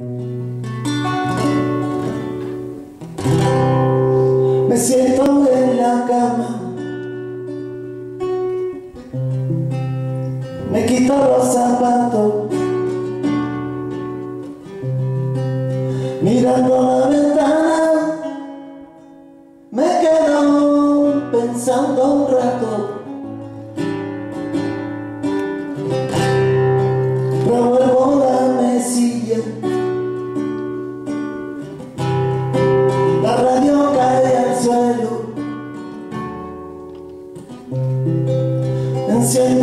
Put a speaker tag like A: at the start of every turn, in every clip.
A: Me siento en la cama, me quito los zapatos, mirando la ventana, me quedo pensando un rato.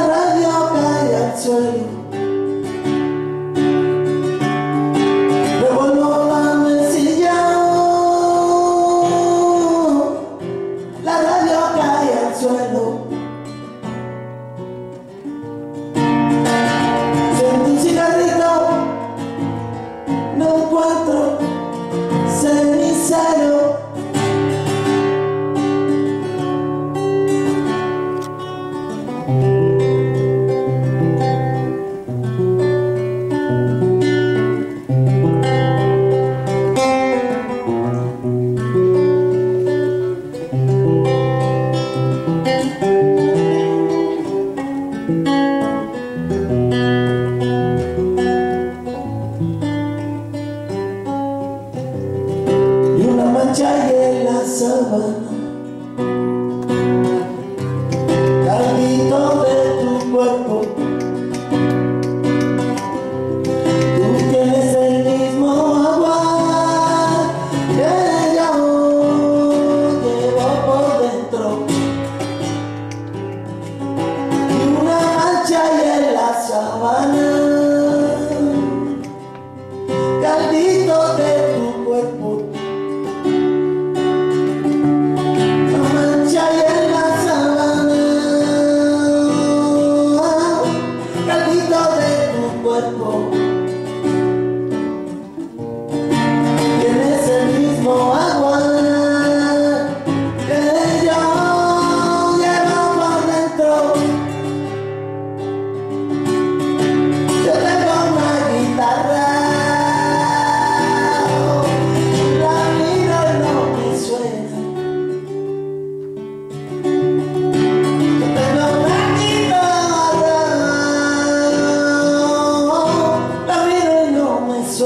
A: radio kayak cuy y una mancha en la sábana. Caldito de tu cuerpo, tú tienes el mismo agua que yo llevo por dentro. Y una mancha en la sábana.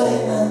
A: Amen.